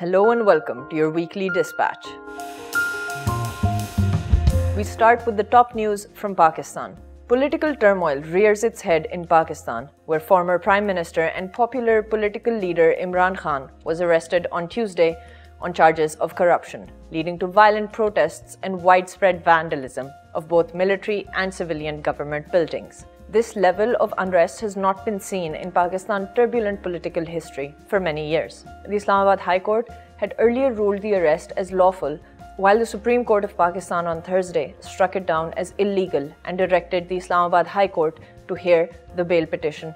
Hello and welcome to your weekly dispatch. We start with the top news from Pakistan. Political turmoil rears its head in Pakistan, where former Prime Minister and popular political leader Imran Khan was arrested on Tuesday on charges of corruption, leading to violent protests and widespread vandalism of both military and civilian government buildings. This level of unrest has not been seen in Pakistan's turbulent political history for many years. The Islamabad High Court had earlier ruled the arrest as lawful, while the Supreme Court of Pakistan on Thursday struck it down as illegal and directed the Islamabad High Court to hear the bail petition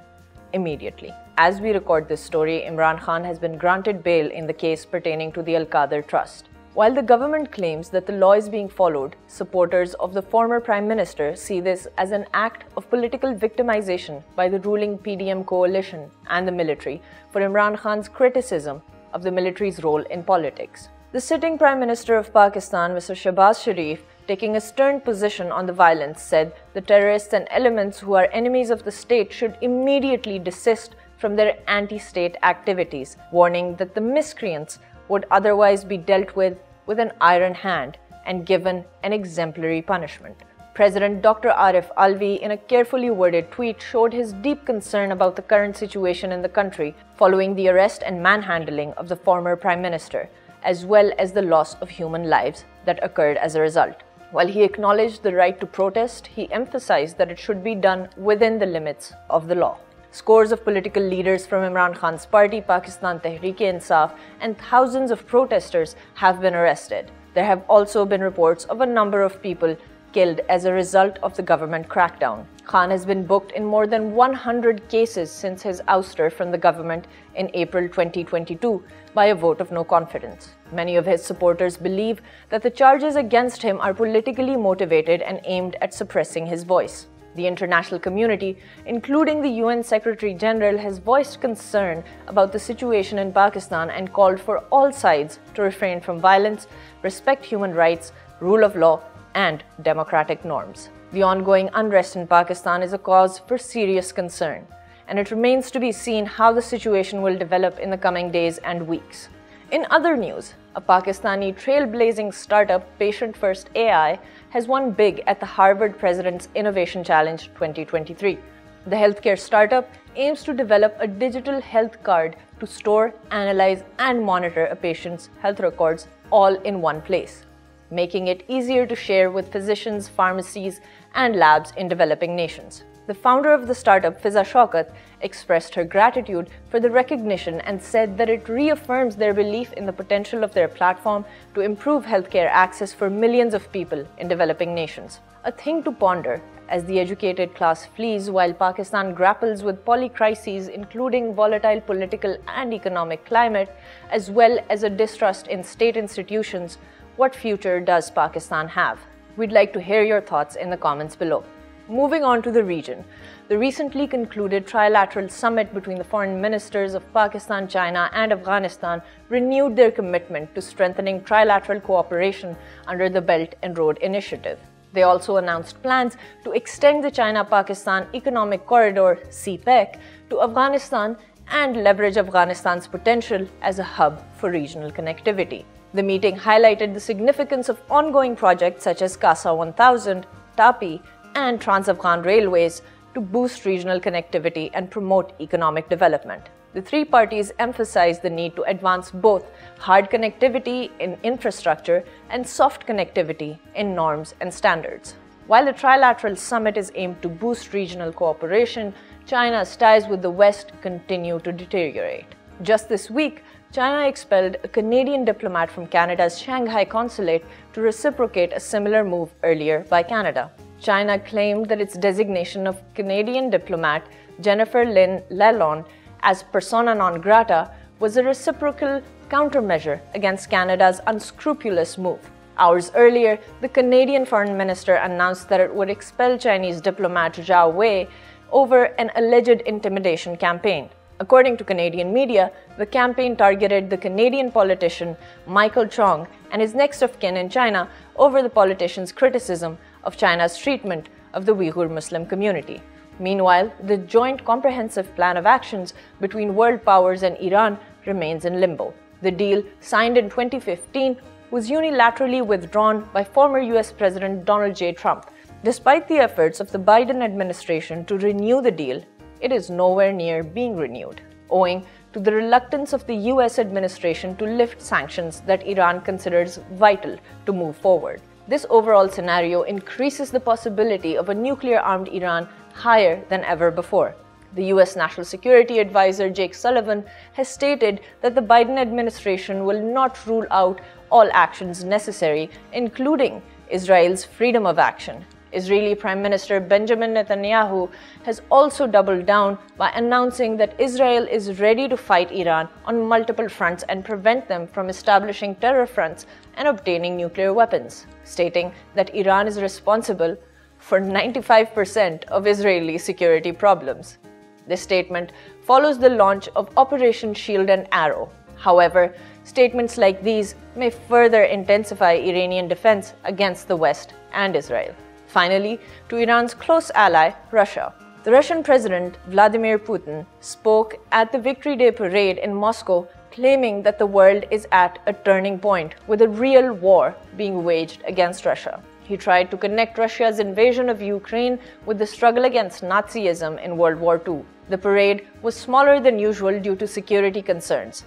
immediately. As we record this story, Imran Khan has been granted bail in the case pertaining to the Al Qadr Trust. While the government claims that the law is being followed, supporters of the former Prime Minister see this as an act of political victimization by the ruling PDM coalition and the military for Imran Khan's criticism of the military's role in politics. The sitting Prime Minister of Pakistan, Mr. Shehbaz Sharif, taking a stern position on the violence, said the terrorists and elements who are enemies of the state should immediately desist from their anti state activities, warning that the miscreants would otherwise be dealt with with an iron hand and given an exemplary punishment. President Dr. Arif Alvi, in a carefully worded tweet, showed his deep concern about the current situation in the country following the arrest and manhandling of the former Prime Minister, as well as the loss of human lives that occurred as a result. While he acknowledged the right to protest, he emphasized that it should be done within the limits of the law. Scores of political leaders from Imran Khan's party, Pakistan Tehreek-e-Insaf, and thousands of protesters have been arrested. There have also been reports of a number of people killed as a result of the government crackdown. Khan has been booked in more than 100 cases since his ouster from the government in April 2022 by a vote of no confidence. Many of his supporters believe that the charges against him are politically motivated and aimed at suppressing his voice. The international community, including the UN Secretary General, has voiced concern about the situation in Pakistan and called for all sides to refrain from violence, respect human rights, rule of law, and democratic norms. The ongoing unrest in Pakistan is a cause for serious concern, and it remains to be seen how the situation will develop in the coming days and weeks. In other news, a Pakistani trailblazing startup, Patient First AI, has won big at the Harvard President's Innovation Challenge 2023. The healthcare startup aims to develop a digital health card to store, analyze, and monitor a patient's health records all in one place, making it easier to share with physicians, pharmacies, and labs in developing nations. The founder of the startup, Fiza Shaukat, expressed her gratitude for the recognition and said that it reaffirms their belief in the potential of their platform to improve healthcare access for millions of people in developing nations. A thing to ponder as the educated class flees while Pakistan grapples with polycrises, including volatile political and economic climate, as well as a distrust in state institutions. What future does Pakistan have? We'd like to hear your thoughts in the comments below. Moving on to the region, the recently concluded trilateral summit between the foreign ministers of Pakistan, China, and Afghanistan renewed their commitment to strengthening trilateral cooperation under the Belt and Road Initiative. They also announced plans to extend the China Pakistan Economic Corridor, CPEC, to Afghanistan and leverage Afghanistan's potential as a hub for regional connectivity. The meeting highlighted the significance of ongoing projects such as CASA 1000, TAPI, and Trans-Afghan Railways to boost regional connectivity and promote economic development. The three parties emphasized the need to advance both hard connectivity in infrastructure and soft connectivity in norms and standards. While the trilateral summit is aimed to boost regional cooperation, China's ties with the West continue to deteriorate. Just this week, China expelled a Canadian diplomat from Canada's Shanghai consulate to reciprocate a similar move earlier by Canada. China claimed that its designation of Canadian diplomat Jennifer Lynn Lalonde as persona non grata was a reciprocal countermeasure against Canada's unscrupulous move. Hours earlier, the Canadian foreign minister announced that it would expel Chinese diplomat Zhao Wei over an alleged intimidation campaign. According to Canadian media, the campaign targeted the Canadian politician Michael Chong and his next of kin in China over the politician's criticism of China's treatment of the Uyghur Muslim community. Meanwhile, the joint comprehensive plan of actions between world powers and Iran remains in limbo. The deal, signed in 2015, was unilaterally withdrawn by former US President Donald J. Trump. Despite the efforts of the Biden administration to renew the deal, it is nowhere near being renewed, owing to the reluctance of the US administration to lift sanctions that Iran considers vital to move forward. This overall scenario increases the possibility of a nuclear armed Iran higher than ever before. The US National Security Advisor Jake Sullivan has stated that the Biden administration will not rule out all actions necessary, including Israel's freedom of action. Israeli Prime Minister Benjamin Netanyahu has also doubled down by announcing that Israel is ready to fight Iran on multiple fronts and prevent them from establishing terror fronts and obtaining nuclear weapons, stating that Iran is responsible for 95% of Israeli security problems. This statement follows the launch of Operation Shield and Arrow. However, statements like these may further intensify Iranian defense against the West and Israel. Finally, to Iran's close ally, Russia. The Russian President Vladimir Putin spoke at the Victory Day parade in Moscow, claiming that the world is at a turning point with a real war being waged against Russia. He tried to connect Russia's invasion of Ukraine with the struggle against Nazism in World War II. The parade was smaller than usual due to security concerns.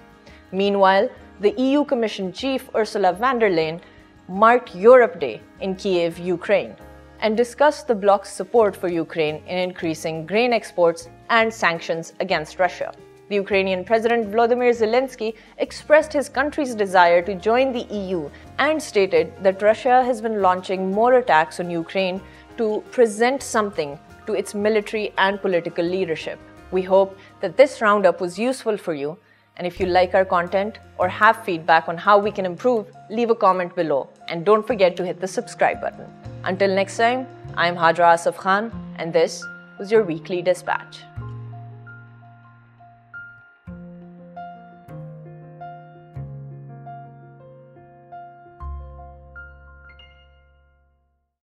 Meanwhile, the EU Commission chief Ursula von der Leyen marked Europe Day in Kiev, Ukraine, and discussed the bloc's support for Ukraine in increasing grain exports and sanctions against Russia. The Ukrainian President Volodymyr Zelenskyy expressed his country's desire to join the EU and stated that Russia has been launching more attacks on Ukraine to present something to its military and political leadership. We hope that this roundup was useful for you. And if you like our content or have feedback on how we can improve, leave a comment below. And don't forget to hit the subscribe button. Until next time, I'm Hajira Asaf Khan, and this was your weekly dispatch.